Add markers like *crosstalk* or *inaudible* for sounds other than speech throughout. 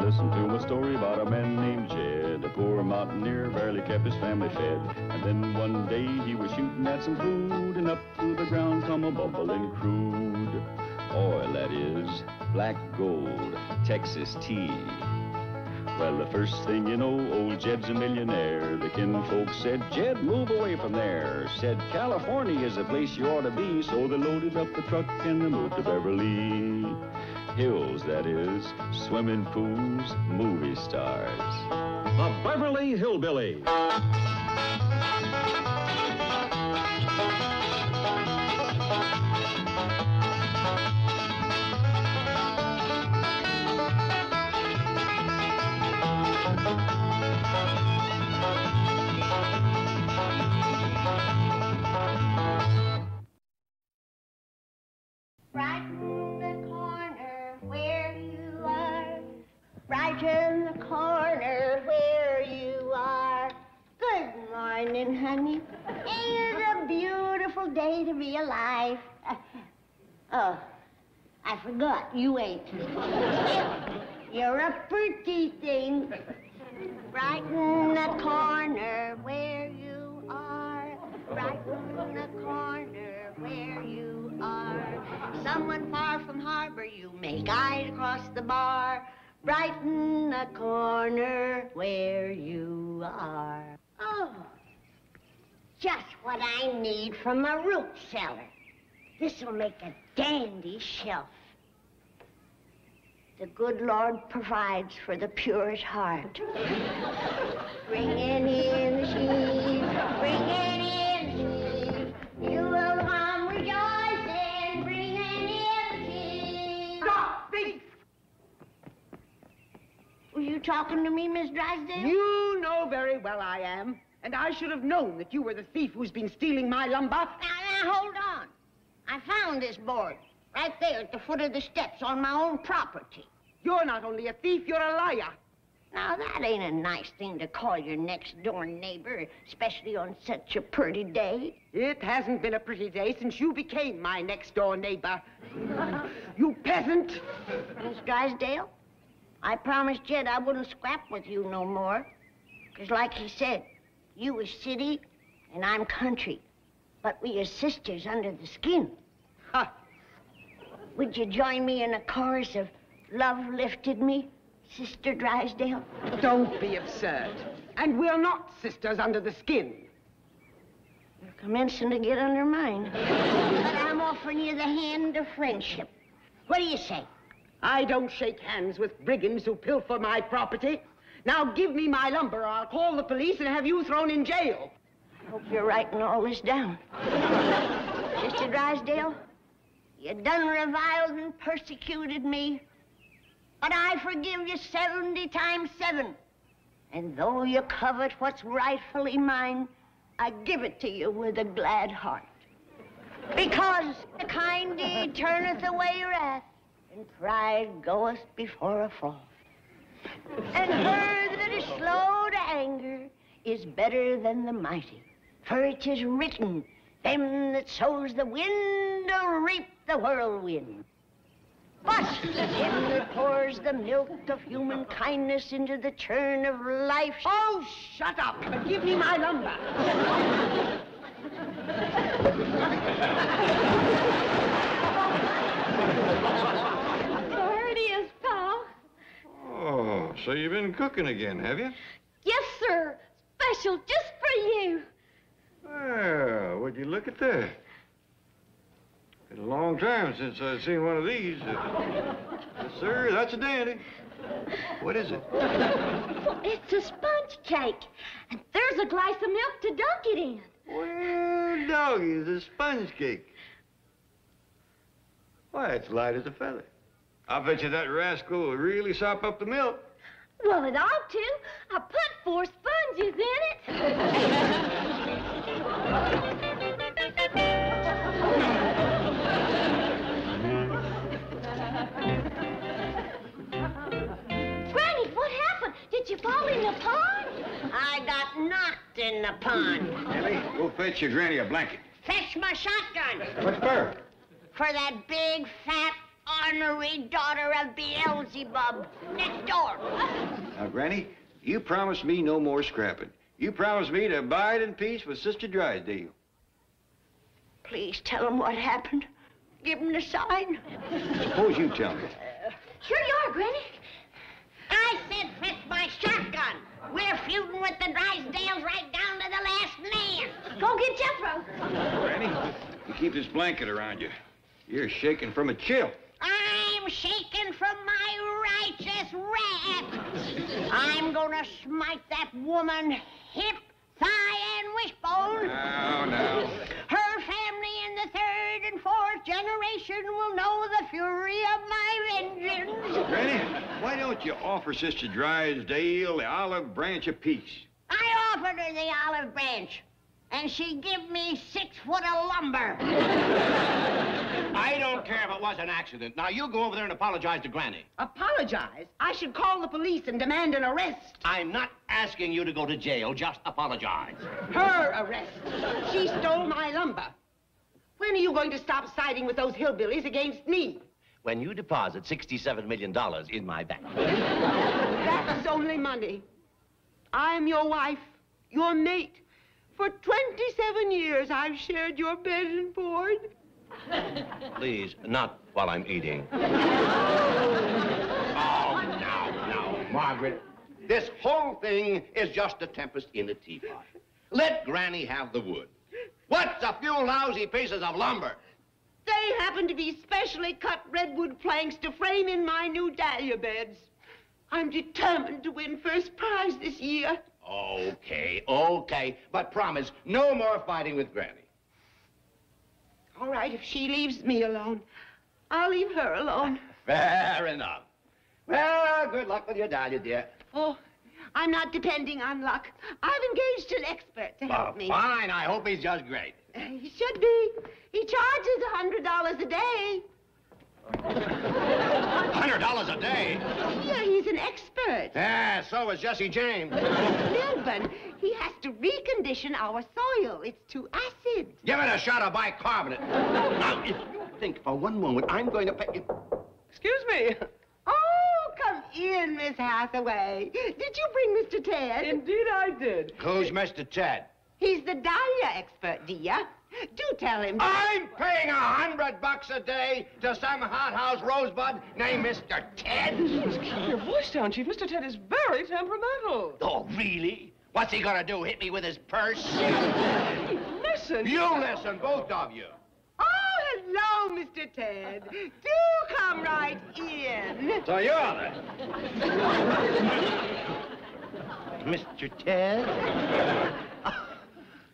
listen to a story about a man named Jed. A poor mountaineer barely kept his family fed. And then one day he was shooting at some food, and up through the ground come a bubbling crude. Oil, that is, black gold, Texas tea. Well, the first thing you know, old Jed's a millionaire. The kinfolk said, Jed, move away from there. Said, California is the place you ought to be. So they loaded up the truck and they moved to Beverly Hills, that is, swimming pools, movie stars. The Beverly Hillbilly. Morning, honey. It's a beautiful day to be alive? Uh, oh, I forgot. You ain't. You're a pretty thing. Right in the corner where you are. Right in the corner where you are. Someone far from harbor, you may guide across the bar. Right in the corner where you are. What I need from a root cellar. This'll make a dandy shelf. The good Lord provides for the pure at heart. Bring it in, sheep. Bring it in, sheep. You will come rejoicing. Bring it in, sheep. Stop, thief! Were you talking to me, Miss Drysdale? You know very well I am. And I should have known that you were the thief who's been stealing my lumber. Now, now, hold on. I found this board right there at the foot of the steps on my own property. You're not only a thief, you're a liar. Now, that ain't a nice thing to call your next door neighbor, especially on such a pretty day. It hasn't been a pretty day since you became my next door neighbor. you peasant! Miss Drysdale, I promised Jed I wouldn't scrap with you no more. 'Cause like he said, you was city and I'm country. But we are sisters under the skin. Ha! Would you join me in a chorus of Love Lifted Me, Sister Drysdale? Don't be absurd. And we're not sisters under the skin. You're commencing to get under mine. but I'm offering you the hand of friendship. What do you say? I don't shake hands with brigands who pilfer my property. Now give me my lumber or I'll call the police and have you thrown in jail. I hope you're writing all this down. *laughs* Sister Drysdale, you done reviled and persecuted me, but I forgive you 70 times seven. And though you covet what's rightfully mine, I give it to you with a glad heart. Because a kind deed turneth away wrath, and pride goeth before a fall. And her that is slow to anger is better than the mighty. For it is written, them that sows the wind will reap the whirlwind. But him that pours the milk of human kindness into the churn of life. Oh, shut up and give me my lumber. *laughs* There it is, Pa. Oh, so you've been cooking again, have you? Yes, sir. Special just for you. Well, would you look at that? Been a long time since I've seen one of these. Uh, yes, *laughs* sir, that's a dandy. What is it? Well, *laughs* it's a sponge cake. And there's a glass of milk to dunk it in. Well, doggy, it's a sponge cake. Why, it's light as a feather. I'll bet you that rascal will really sop up the milk. Well, it ought to. I put four sponges in it. Granny, what happened? Did you fall in the pond? I got knocked in the pond. Elly, go fetch your granny a blanket. Fetch my shotgun What for? for that big, fat, ornery daughter of Beelzebub next door. Now, Granny, you promised me no more scrapping. You promised me to abide in peace with Sister Drysdale. Please tell him what happened. Give him the sign. Suppose you tell me. Sure you are, Granny. I said fetch my shotgun. We're feuding with the Drysdales right down to the last man. Go get Jethro. Granny, you keep this blanket around you. You're shaking from a chill. I'm shaking from my righteous wrath. I'm gonna smite that woman hip, thigh, and wishbone. Now, now. Her family in the third and fourth generation will know the fury of my vengeance. Granny, why don't you offer Sister Drysdale the olive branch of peace? I offered her the olive branch, and she give me six foot of lumber. I don't care if it was an accident. Now, you go over there and apologize to Granny. Apologize? I should call the police and demand an arrest. I'm not asking you to go to jail. Just apologize. Her arrest. She stole my lumber. When are you going to stop siding with those hillbillies against me? When you deposit $67 million in my bank. That's only money. I'm your wife, your mate. For 27 years, I've shared your bed and board. Please, not while I'm eating. *laughs* oh, now, now, Margaret. This whole thing is just a tempest in a teapot. Let Granny have the wood. What's a few lousy pieces of lumber? They happen to be specially cut redwood planks to frame in my new dahlia beds. I'm determined to win first prize this year. Okay, okay. But promise, no more fighting with Granny. All right, if she leaves me alone, I'll leave her alone. *laughs* Fair enough. Well, good luck with your dahlia, dear. Oh, I'm not depending on luck. I've engaged an expert to help Oh, me. fine. I hope he's just great. Uh, He should be. He charges a hundred dollars a day. $100 a day? Yeah, he's an expert. Yeah, so is Jesse James. Milburn, he has to recondition our soil. It's too acid. Give it a shot of bicarbonate. Now, if you think for one moment I'm going to pay... Excuse me. Oh, come in, Miss Hathaway. Did you bring Mr. Ted? Indeed I did. Who's Mr. Ted? He's the dahlia expert, dear. Do tell him. I'm paying a hundred bucks a day to some hothouse rosebud named Mr. Ted. Keep your voice down, Chief. Mr. Ted is very temperamental. Oh, really? What's he gonna do, hit me with his purse? *laughs* Listen. You listen, both of you. Oh, hello, Mr. Ted. Do come right in. So you're the... *laughs* Mr. Ted?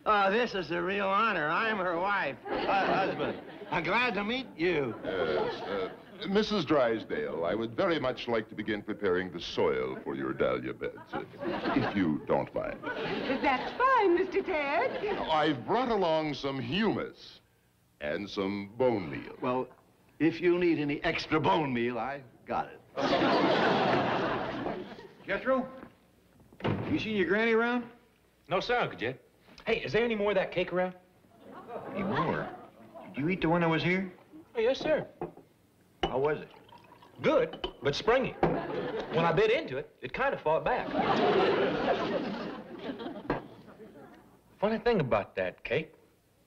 Oh, this is a real honor. I'm her wife, uh, husband. I'm glad to meet you. Yes, uh, Mrs. Drysdale, I would very much like to begin preparing the soil for your dahlia beds, uh, if you don't mind. That's fine, Mr. Ted. Now, I've brought along some humus and some bone meal. Well, if you need any extra bone meal, I've got it. Jethro? You seen your granny around? No, sir, Uncle Jed. Hey, is there any more of that cake around? Any more? Did you eat the one that was here? Oh, yes, sir. How was it? Good, but springy. When I bit into it, it kind of fought back. Funny thing about that cake,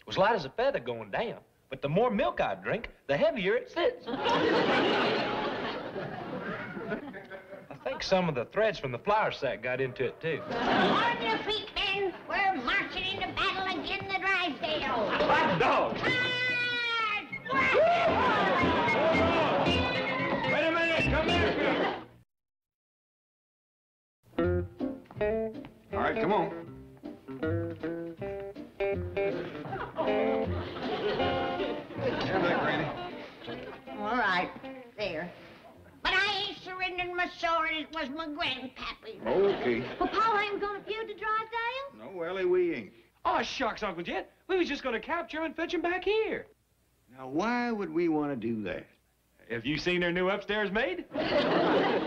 it was light as a feather going down, but the more milk I drink, the heavier it sits. I think some of the threads from the flour sack got into it, too. On your feet, men. We're marching into battle against the Drysdale. Hot dog! Wait a minute, come here. All right, come on. Surrendering my sword. It was my grandpappy. Oh, okay. Well, Pa ain't gonna feud to Drysdale? No, Elly, we ain't. Oh, shucks, Uncle Jed. We was just gonna capture him and fetch him back here. Now, why would we want to do that? Have you seen their new upstairs maid? *laughs*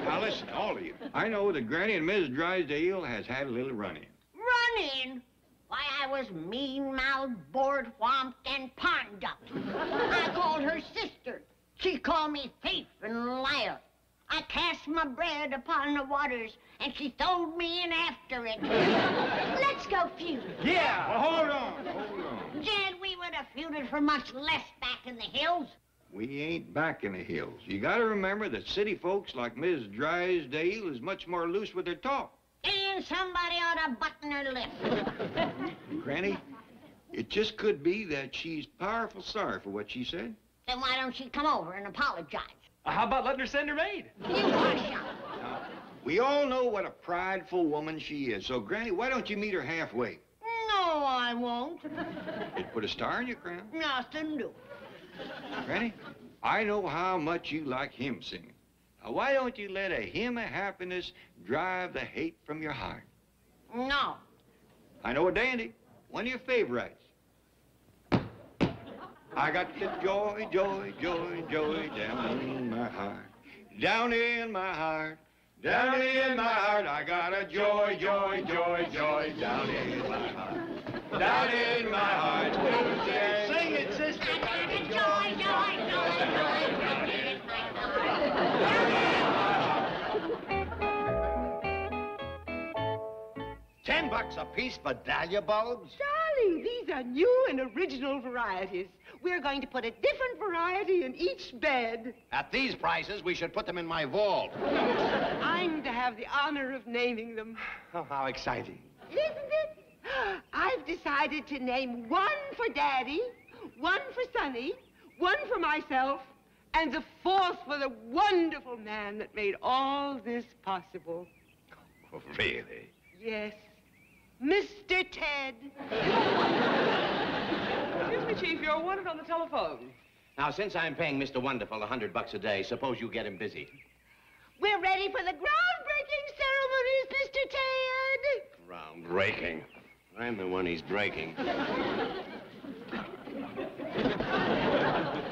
Now, listen, all of you. I know that Granny and Mrs. Drysdale has had a little run-in. Run in. Why, I was mean-mouthed, bored, whomped, and pond-ducked. I called her sister, She called me thief and liar. I cast my bread upon the waters, and she throwed me in after it. *laughs* Let's go feud. Yeah, well, hold on, hold on. Jed, we would have feuded for much less back in the hills. We ain't back in the hills. You gotta remember that city folks like Miss Drysdale is much more loose with their talk. And somebody ought to button her lip. *laughs* Granny, it just could be that she's powerful sorry for what she said. then why don't she come over and apologize? Uh, how about letting her send her maid? You hush up. We all know what a prideful woman she is, so Granny, why don't you meet her halfway? No, I won't. It'd put a star in your crown. Nothing do. Granny, I know how much you like hymn singing. Now, why don't you let a hymn of happiness drive the hate from your heart? No. I know a dandy, one of your favorites. I got the joy, joy, joy, joy down in my heart. Down in my heart. Down in my heart. I got a joy, joy, joy, joy down in my heart. Down in my heart. Sing it, sister. I got a joy, joy, joy, joy, down in my Ten bucks a piece for dahlia bulbs? Darling, these are new and original varieties. We're going to put a different variety in each bed. At these prices, we should put them in my vault. *laughs* I'm to have the honor of naming them. Oh, how exciting. Isn't it? *gasps* I've decided to name one for Daddy, one for Sonny, one for myself, and the fourth for the wonderful man that made all this possible. Oh, really? Yes, Mr. Ted. *laughs* Excuse Chief, you're wanted on the telephone. Now, since I'm paying Mr. Wonderful a hundred bucks a day, suppose you get him busy. We're ready for the groundbreaking ceremonies, Mr. Ted. Groundbreaking. I'm the one he's breaking. *laughs*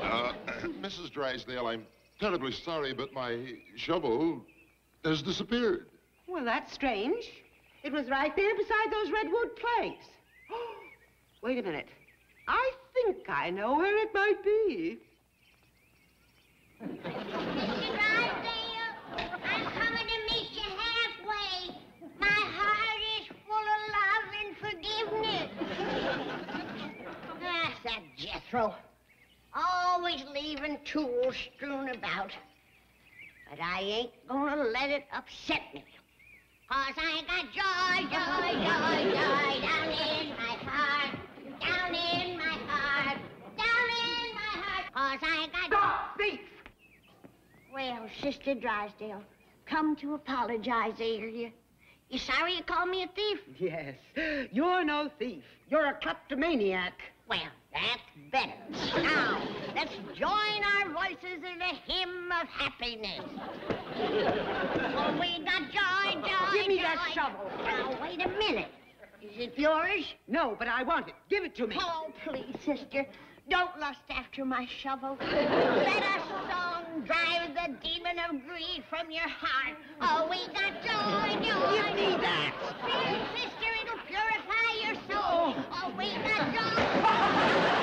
Uh, *coughs* Mrs. Drysdale, I'm terribly sorry, but my shovel has disappeared. Well, that's strange. It was right there beside those redwood planks. *gasps* Wait a minute. I think I know where it might be. I'm coming to meet you halfway. My heart is full of love and forgiveness. Ah, that Jethro. Always leaving tools strewn about. But I ain't gonna let it upset me. Cause I got joy, joy, joy, joy down in my heart. Well, Sister Drysdale, come to apologize, ain't you? You sorry you called me a thief? Yes, you're no thief. You're a kleptomaniac. Well, that's better. Now, let's join our voices in a hymn of happiness. Oh, we got joy, joy, Give me joy. that shovel. Now, wait a minute. Is it yours? No, but I want it. Give it to me. Oh, please, sister. Don't lust after my shovel. *laughs* Let a song drive the demon of greed from your heart. Oh, we got joy, joy. Give me that. Sing, sister, it'll purify your soul. Oh, oh we got joy.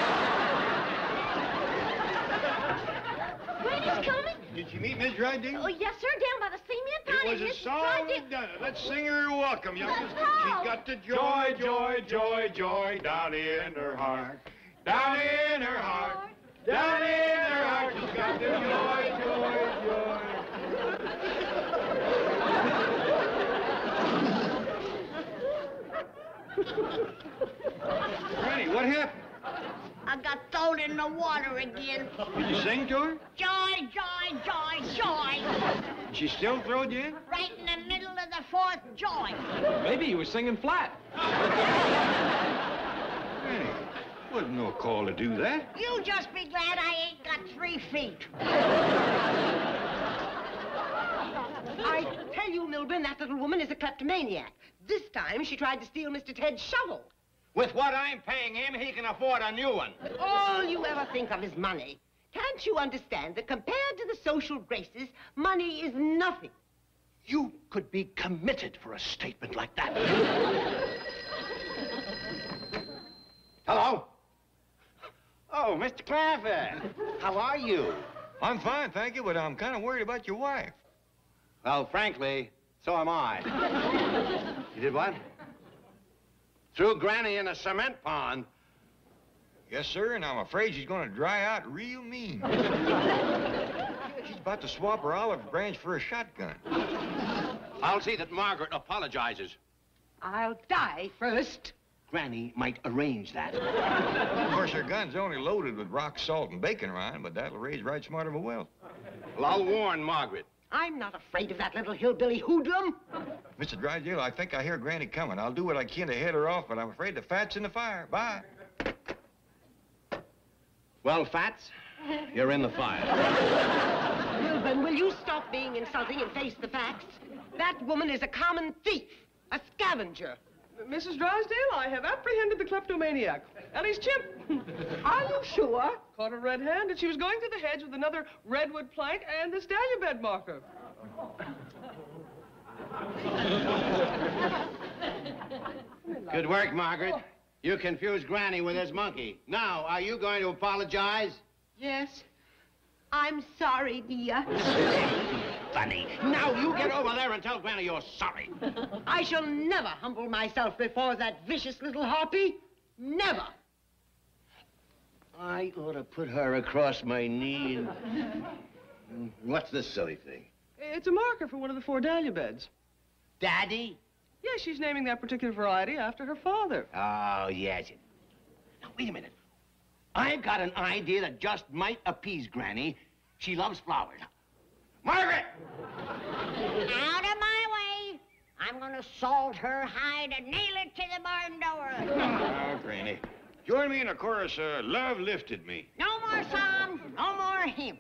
Granny's coming? Did you meet Miss Drysdale? Oh, yes, sir, down by the cement pond. It was a Mrs. song Drysdale- done it. Let's sing her a welcome, youngsters. Let's She's go. got the joy, joy, joy, joy down in her heart. Down in her heart. Down in her heart. She's got the joy, joy, joy. Granny, what happened? I got thrown in the water again. Did you sing to her? Joy, joy, joy, joy. She still throwed you in? Right in the middle of the fourth joy. Maybe you were singing flat. *laughs* Granny, wasn't no call to do that. You just be glad I ain't got three feet. I tell you, Milburn, that little woman is a kleptomaniac. This time she tried to steal Mr. Ted's shovel. With what I'm paying him, he can afford a new one. All you ever think of is money. Can't you understand that compared to the social graces, money is nothing? You could be committed for a statement like that. *laughs* Hello? Oh, Mr. Clampett. How are you? I'm fine, thank you, but I'm kind of worried about your wife. Well, frankly, so am I. *laughs* you did what? Threw Granny in a cement pond. Yes, sir, and I'm afraid she's going to dry out real mean. *laughs* she's about to swap her olive branch for a shotgun. I'll see that Margaret apologizes. I'll die first. Granny might arrange that. Of course, your gun's only loaded with rock salt and bacon rind, but that'll raise right smart of a well. Well, I'll warn Margaret. I'm not afraid of that little hillbilly hoodlum. Mr. Drysdale, I think I hear Granny coming. I'll do what I can to head her off, but I'm afraid the fat's in the fire. Bye. Well, Fats, you're in the fire. Milburn, will you stop being insulting and face the facts? That woman is a common thief, a scavenger. Mrs. Drysdale, I have apprehended the kleptomaniac. Elly's chimp. *laughs* Are you sure? Caught her red-handed. She was going through the hedge with another redwood plank and this dahlia bed marker. Good work, Margaret. You confused Granny with his monkey. Now, are you going to apologize? Yes. I'm sorry, dear. *laughs* Funny. Now you get over there and tell Granny you're sorry. *laughs* I shall never humble myself before that vicious little harpy. Never. I ought to put her across my knee and... *laughs* What's this silly thing? It's a marker for one of the four dahlia beds. Daddy? Yes, she's naming that particular variety after her father. Oh, yes. Now, wait a minute. I've got an idea that just might appease Granny. She loves flowers. Margaret! Out of my way. I'm gonna salt her hide and nail it to the barn door. Oh, Granny. Join me in a chorus, uh, Love Lifted Me. No more psalms, no more hymns.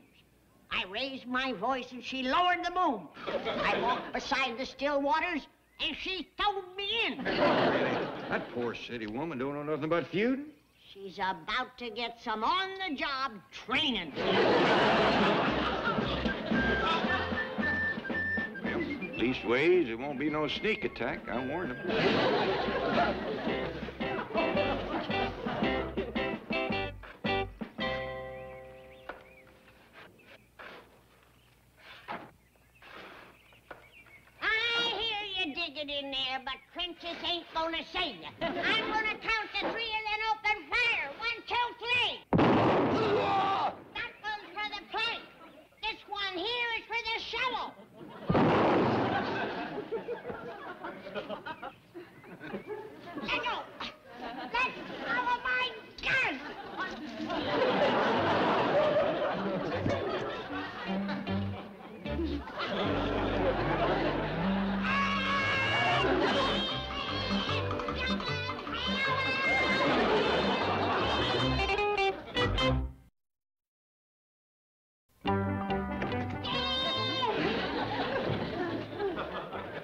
I raised my voice and she lowered the boom. I walked beside the still waters and she thrown me in. That poor city woman don't know nothing about feuding. She's about to get some on-the-job training. Leastways, it won't be no sneak attack. I warned him. I hear you digging in there, but trenches ain't gonna save you. I'm gonna count to three and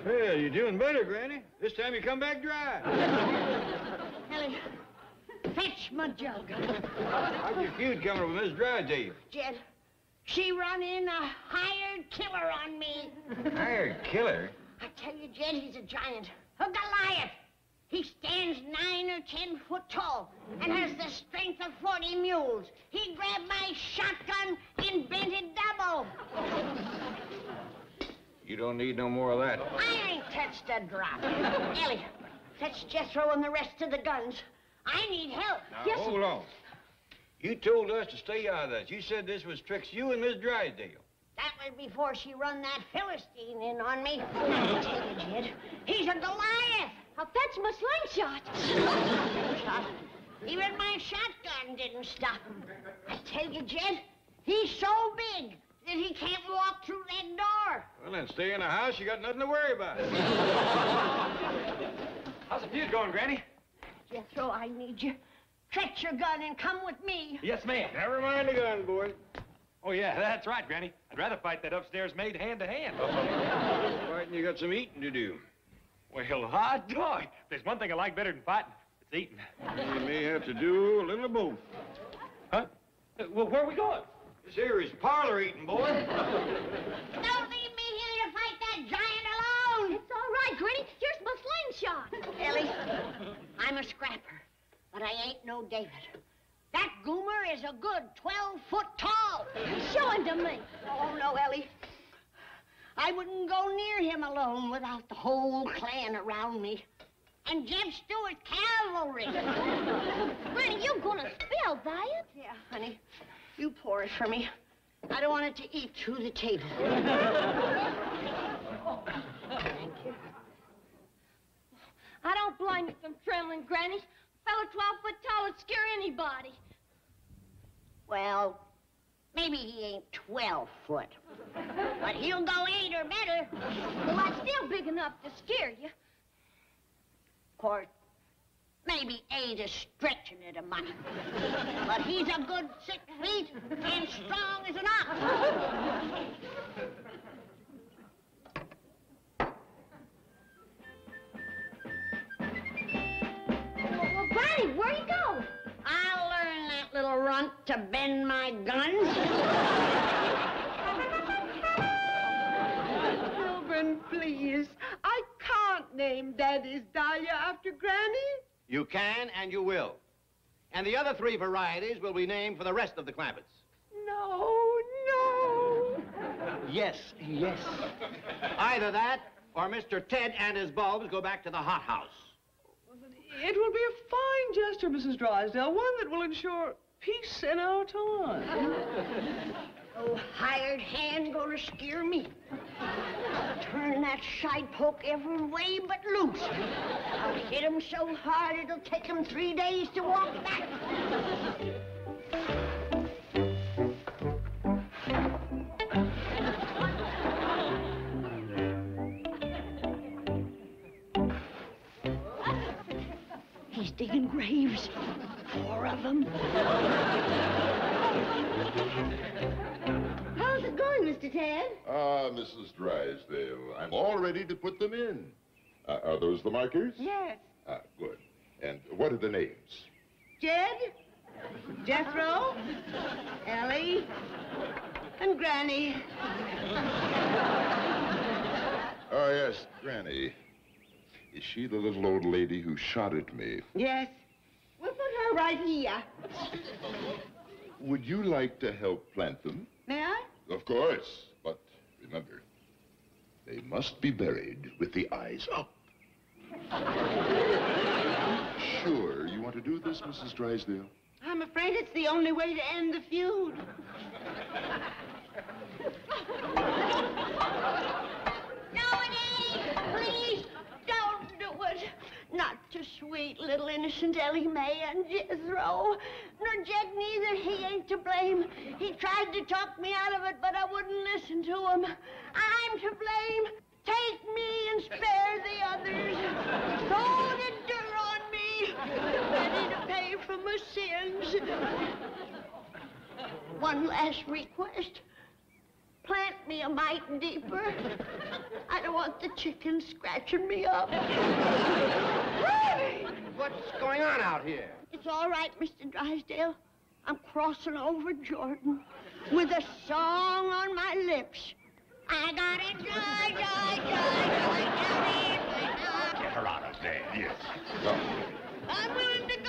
Well, you're doing better, Granny. This time you come back dry. *laughs* Elly, fetch my jug. How's your feud coming with Miss Drysdale? Jed, she run in a hired killer on me. Hired killer? I tell you, Jed, he's a giant, a Goliath. He stands nine or ten foot tall and has the strength of 40 mules. He grabbed my shotgun and bent it double. You don't need no more of that. I ain't touched a drop. *laughs* Elly, fetch Jethro and the rest of the guns. I need help. Now, hold on. You told us to stay out of this. You said this was tricks you and Miss Drysdale. That was before she run that Philistine in on me. I tell you, Jed, he's a Goliath. I'll fetch my slingshot. Shot. Even my shotgun didn't stop him. I tell you, Jed, he's so big that he can't walk through that door. Well, then stay in the house. You got nothing to worry about. *laughs* How's the feud going, Granny? Jethro, I need you. Fetch your gun and come with me. Yes, ma'am. Never mind the gun, boy. Oh, yeah, that's right, Granny. I'd rather fight that upstairs maid hand to hand. Fighting, you got some eating to do. Well, hot *laughs* dog. There's one thing I like better than fighting. It's eating. You may have to do a little of both. Huh? Uh, Well, where are we going? This here is parlor eating, boy. *laughs* Don't leave me here to fight that giant alone. It's all right, Granny. Here's my slingshot. Elly, I'm a scrapper, but I ain't no David. That goomer is a good 12 foot tall. Show him to me. Oh, no, Elly. I wouldn't go near him alone without the whole clan around me. And Jeb Stuart's cavalry. *laughs* Granny, you're gonna spill that? Yeah, honey. You pour it for me. I don't want it to eat through the table. *laughs* Thank you. I don't blame you for trembling, Granny. A fellow 12 foot tall would scare anybody. Well, maybe he ain't 12 foot. But he'll go eight or better. Well, that's still big enough to scare you. Of course, maybe eight is stretching it a mite. But he's a good six feet and strong as an ox. Well, well Granny, where you go? I'll learn that little runt to bend my guns. Children, please. I can't name Daddy's Dahlia after Granny. You can and you will. And the other three varieties will be named for the rest of the Clampetts. No, no. Yes, yes. Either that or Mr. Ted and his bulbs go back to the hothouse. It will be a fine gesture, Mrs. Drysdale, one that will ensure peace in our time. *laughs* Oh, hired hand gonna scare me. Turn that side poke every way but loose. I'll hit him so hard it'll take him three days to walk back. He's digging graves. Four of them. How's it going, Mr. Ted? Ah, Mrs. Drysdale, I'm all ready to put them in. Uh, are those the markers? Yes. Ah, good. And what are the names? Jed, Jethro, Elly, and Granny. Oh, yes, Granny. Is she the little old lady who shot at me? Yes. We'll put her right here. Would you like to help plant them? May I? Of course. But remember, they must be buried with the eyes up. Sure, you want to do this, Mrs. Drysdale? I'm afraid it's the only way to end the feud. *laughs* No, it ain't. Please, don't do it. Not to sweet little innocent Elly May and Jethro. Nor Jed neither. He ain't to blame. He tried to talk me out of it, but I wouldn't listen to him. I'm to blame. Take me and spare the others. Throw the dirt on me. Ready to pay for my sins. One last request. Me a mite deeper. I don't want the chickens scratching me up. What's going on out here? It's all right, Mr. Drysdale. I'm crossing over Jordan with a song on my lips. I got a joy, joy, joy, joy down in my heart. Get her out of there, yes. I'm willing to.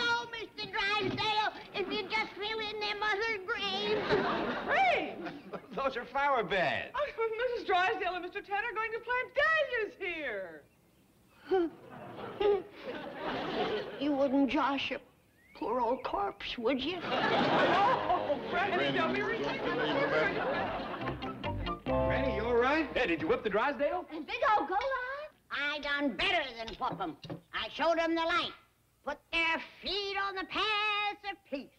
Drysdale, if you just fill in them other graves. Hey! *laughs* Those are flower beds. Oh, Mrs. Drysdale and Mr. Ted are going to plant dahlias here. *laughs* You wouldn't josh a poor old corpse, would you? *laughs* Oh, Granny, Granny, don't be you ridiculous. Granny, you all right? Hey, did you whip the Drysdale? And big old go line? I done better than whoop 'em. I showed 'em the light. Put their feet on the paths of peace.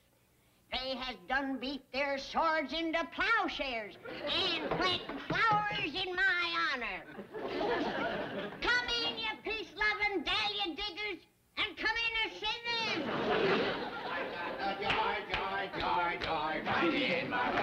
They has done beat their swords into plowshares and planting flowers in my honor. Come in, you peace-loving dahlia diggers, and come in and sing them. Joy, joy, joy, joy, down in my heart.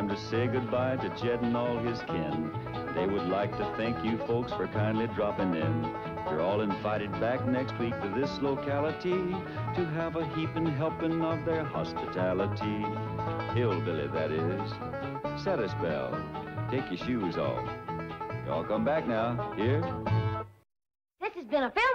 Time to say goodbye to Jed and all his kin. They would like to thank you folks for kindly dropping in. You're all invited back next week to this locality to have a heaping helping of their hospitality. Hillbilly, that is. Set a spell. Take your shoes off. Y'all come back now. Here? This has been a presentation.